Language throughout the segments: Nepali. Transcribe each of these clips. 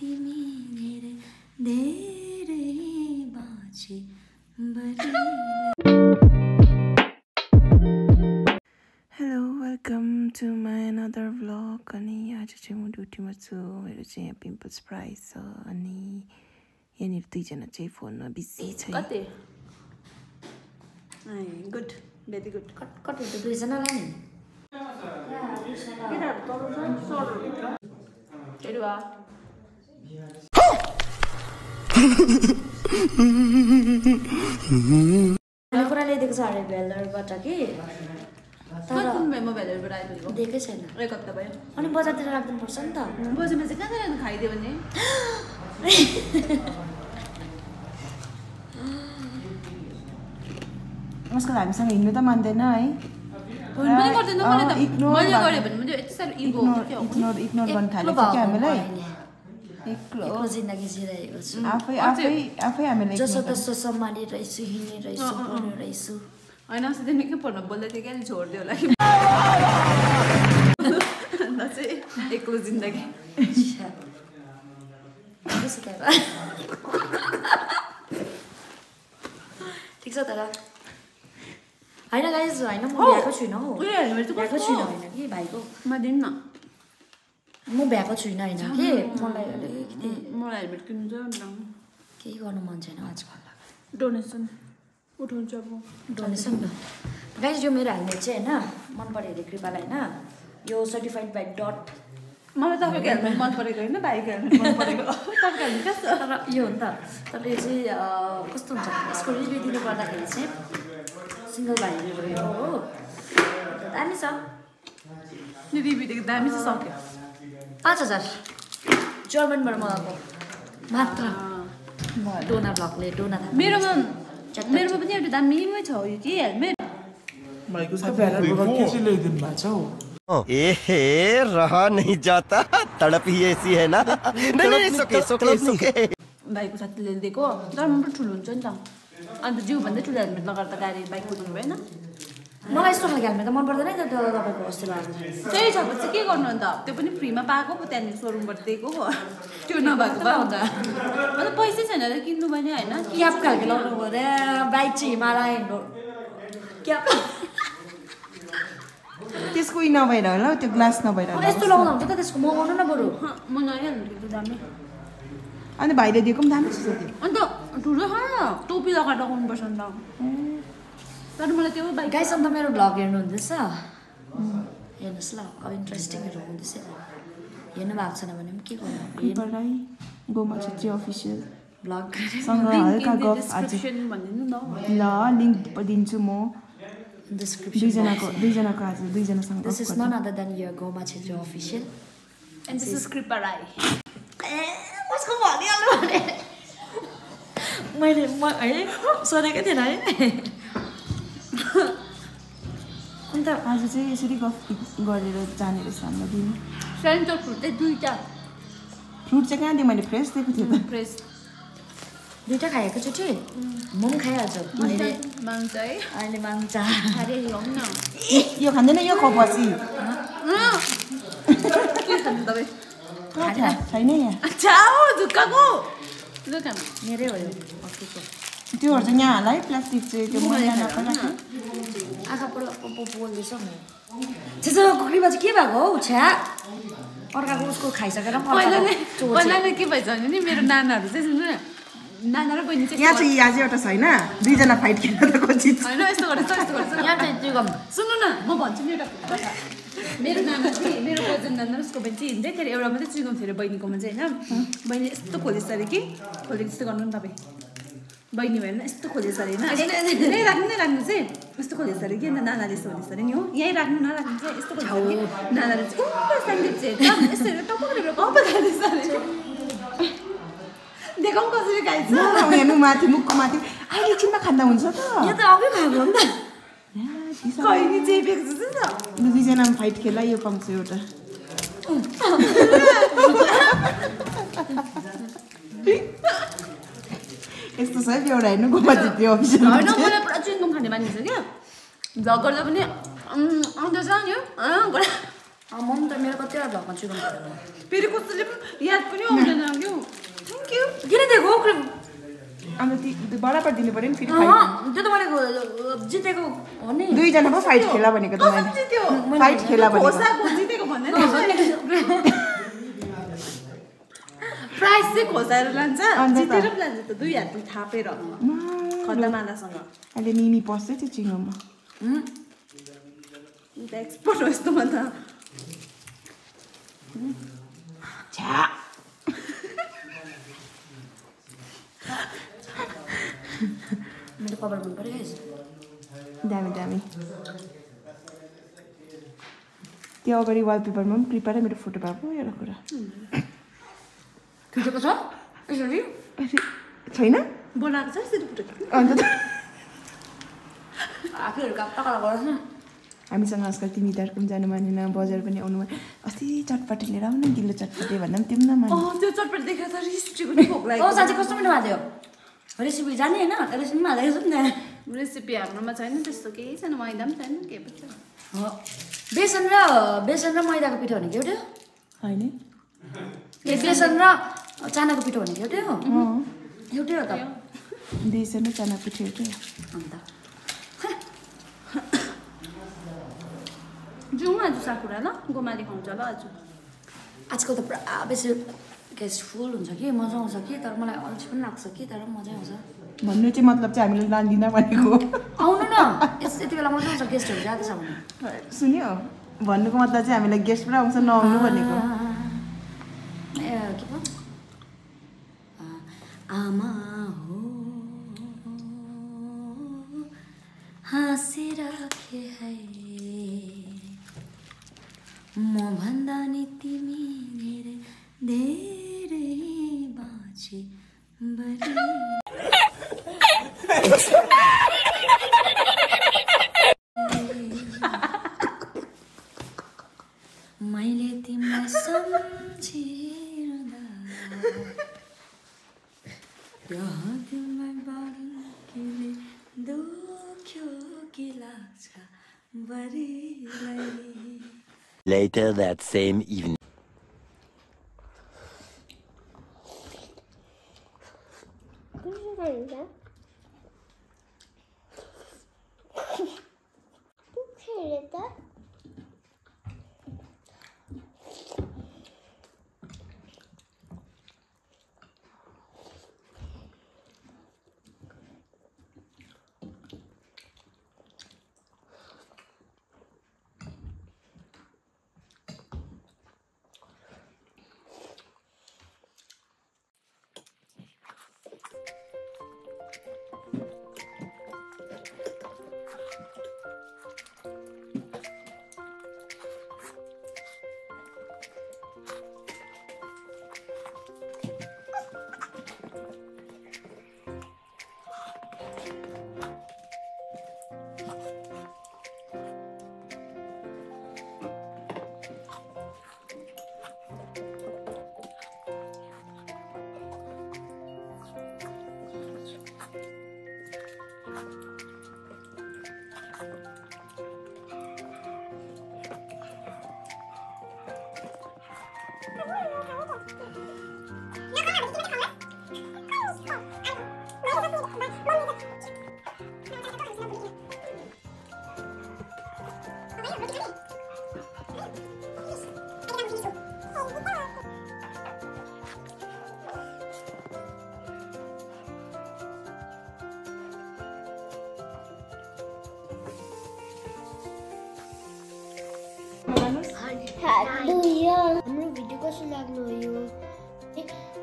तिमी धेरै धेरै बाँचे hello welcome to my another vlog अनि आज चाहिँ म ड्युटीमा छु। मेरो चाहिँ यहाँ पिम्पल्स प्राइज छ। अनि यहाँनिर दुईजना चाहिँ फोनमा बिजी छ कति? गुड भेरी गुड कट दुईजनालाई नि कुरा ल्याइदिएको छ अरे भेलरबाट कि? दिएकै छैन। एक हप्ता भयो? अनि बजारतिर राखिदिनुपर्छ नि त। बजेमा चाहिँ कहाँ जानु खाइदियो भने? आजकल हामीसँग हिँड्नु त मान्दैन है। इग्नोर गर्नु थालेको क्या हामीलाई। एक्लो। जिन्दगी जिरहेको छु। आफै आफै आफै हामीलाई जसो तसो सम्हाली रहेछु हिँड्ने रहेछु पढ्ने रहेछु। होइन अस्ति चाहिँ निकै फोनमा बोल्दै थियो क्या छोडिदियो होला कि। अन्त चाहिँ एक्लो जिन्दगी। ठिक छ तर। होइन गाइज होइन म भ्याएको छुइनँ हौ। कस्तो? छुइनँ होइन कि भाइको? म दिनु न म भ्याएको छुइनँ होइन कि मलाई अलिकति मलाई हेलमेट किन्नु छ केही गर्नु मन छैन आजकल डोनेसन उठाउँछ अब डोनेसन गाइज यो मेरो हेलमेट चाहिँ होइन मन पऱ्यो अरे कृपालाई होइन यो सर्टिफाइड बाई डट मलाई तपाईँको हेलमेट मन परेको होइन भाइको हेलमेट मन परेको तपाईँको हेलमेट कस्तो तर यो हो नि त तर यो चाहिँ कस्तो हुन्छ यसको रिभ्यू दिनु पर्दाखेरि चाहिँ सिङ्गल भाइले भयो हो दामी छ रिभ्यूदेखि दामी चाहिँ सक्यो पाँच हजार जर्मनबाट मगाएको मात्र डोना ब्लकले डोना मेरोमा मेरोमा पनि एउटा दामीमै छ यो कि हेलमेट एहे रहा नहीं जाता तड़प ही ऐसी है ना नहीं नहीं सुके सुके सुके भाइको साथीले दिएको तर म पनि ठुलो हुन्छ नि त अन्त जिउभन्दा ठुलो हेलमेट लगाएर त गाडी बाइक कुदाउनु भएन मलाई यस्तो खालको हेलमेट त मन पर्दैन नि त त्यो तपाईँको लगाएको त्यही छ चाहिँ के गर्नु अन्त? त्यो पनि फ्रीमा पाएको पो त्यहाँनिर सोरुमबाट दिएको हो। त्यो नभएको भए हुन्छ अन्त पैसै छैन र किन्नु भने होइन। क्याप खालको लाउनु पऱ्यो बाइक चाहिँ हिमालयन हो। क्याप। त्यसको उयो नभएर होला हौ त्यो ग्लास नभएर होला। यस्तो लगाउँदा हुन्छ त त्यसको मगाउनु न बरु। हँ, म नयाँ हेलमेट किन्छु दामी। अनि भाइले दिएको पनि दामी छ त्यो। अन्त ठुलो छ टोपी लगाएर लगाउनुपर्छ अन्त तर मलाई त्यो बाइक गाइस अन्त मेरो भ्लग हेर्नु हुँदैछ। हेर्नुहोस् ल अब इन्ट्रेस्टिङहरू हुँदैछ। हेर्नु भएको छैन भने पनि के गर्नु गोमा छेत्री अफिसियल। भ्लग सँग हल्का गफ ल लिङ्क दिन्छु म। दुईजनाको दुईजनाको आज दुईजनासँग this is. None other than your Goma Chhetri official and this is Kripa Rai ए उसको भनिहाल्नु भने। मैले म है सोधेकै थिएन है। अन्त आज चाहिँ यसरी गफ गरेर जाने रहेछ हाम्रो दिन। सेन्टर फ्रुट चाहिँ दुईवटा। फ्रुट चाहिँ कहाँ दिएँ मैले? फ्रेस दिएको त। फ्रेस। दुइटा खाएको छु कि? म पनि खाइहाल्छु। अहिले माग्छ है अहिले माग्छ अरे न। ए, यो खाँदैन यो खपछि? छैन यहाँ। झुक्काको। मेरै हो यो। अस्तिको त्योहरू चाहिँ यहाँ होला है प्लास्टिक चाहिँ त्यो मैला आँखाबाट बोल्दैछ कुखुरीमा चाहिँ के भएको हौ छ्या? अर्काको उसको खाइसकेर पहिला नै के भएछ भने नि मेरो नानाहरू चाहिँ सुन्नु न नाना र बहिनी चाहिँ यहाँ चाहिँ यहाँ चाहिँ एउटा छैन। दुईजना फाइट खेल्न त कोसिस। होइन यस्तो गरेछ यस्तो गरेछ। यहाँ चाहिँ त्यो गर्नु। सुन्नु न म भन्छु नि एउटा मेरो नाना चाहिँ मेरो कजन नाना र उसको बहिनी चाहिँ हिँड्दै थियो अरे एउटा मात्रै चुइगम थियो अरे बहिनीकोमा चाहिँ होइन? बहिनीले यस्तो खोलेछ अरे कि? खोलेको जस्तो गर्नु नि तपाईँ। बहिनी भएन यस्तो खोलेछ अरे होइन यहीँ राख्नु नै राख्नु चाहिँ यस्तो खोलेछ अरे कि अन्त नानाले यस्तो भनेछ अरे नि हो यहीँ राख्नु नराख्नु चाहिँ यस्तो कि नानाले चाहिँ यस्तो अरे देखाउँ कसरी खाइन्छ हेर्नु माथि मुखको माथि अहिले एकछिनमा खाँदा हुन्छ त यो त अघि खाएको हो नि त चेपेको जस्तो दुईजनामा फाइट खेला यो पाउँछु एउटा यस्तो छ एउटा हेर्नु गुम्बा जित्यो होइन मलाई पुरा चुइङगम खाने मानिस छ क्या। झग गर्दा पनि आउँदैछ नि म त मेरो कतिवटा भ्लगमा चुइङगम फेरि कसैले पनि याद पनि आउँदैन क्यौ? थ्याङ्क यू किन दिएको अन्त ती बराबर दिनु पऱ्यो नि फेरि त्यो त मैले जितेको हो नि। दुईजना पो फाइट खेला भनेको त फाइट खेला भनेको। जितेको भन्दैन। प्राइस चाहिँ खोसाएर लान्छ। जितेर पो लान्छ त दुई हातले थापेर खतमालासँग अहिले निनी पस्दै थियो चिङ्गममा त एक्सपर्ट हो यस्तोमा त मेरो कपाल मन पऱ्यो। दामी दामी। त्यो अगाडि वालपेपरमा पनि कृपा र मेरो फोटो भएको एउटा कुरा। खिचेको छ यसरी छैन बनाएको छ यसरी फोटो अन्त आफूहरू काप्टा काला गर्छ हामीसँग आजकल तिमी तारको पनि जानु मानेन बजार पनि आउनु माने अस्ति चटपटे लिएर आउनु न गिलो चटपटे भन्दा पनि त्यो पनि नमाने अँ त्यो चटपट देखेर त रिस्ट्रीको नि भोक साँच्चै कस्तो मिठो भएको थियो रेसिपी जाने होइन रेसिपी पनि हालेको छु नि रेसिपी हाम्रोमा छैन त्यस्तो केही छैन मैदा पनि छैन केही पनि छैन हो। बेसन र बेसन र मैदाको पिठो भनेको एउटै हो होइन ए बेसन र चानाको पिठो भनेको एउटै हो? एउटै हो त? बेसन र चना पिठो एउटै हो। अन्त। जाउँ न आज साकुरा ल। गोमाले खुवाउँछ ल आज। आजकल त पुरा बेसी गेस्ट फुल हुन्छ कि मजा आउँछ कि तर मलाई अल्छी पनि लाग्छ कि तर मजा आउँछ। भन्नु चाहिँ मतलब चाहिँ हामीले लाँदिन भनेको। आउनु न। यस यति बेला मजा आउँछ गेस्टहरू जाँदैछ भने। सुन्यो? भन्नुको मतलब चाहिँ हामीलाई गेस्ट पुरा आउँछ नआउनु भनेको ए के पो आ, आमा हो। हाँसिराखे है। म भन्दा नि तिमी धेरै धेरै बाँचे मैले तिमीलाई सम्झिरहँदा। Later that same evening. Thank you. हाम्रो भिडियो कस्तो लाग्नु यो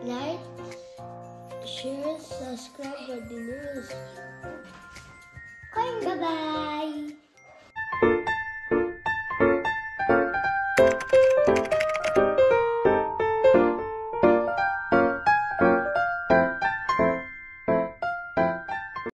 लाइक सेयर सब्सक्राइब गरिदिनुहोस् बाई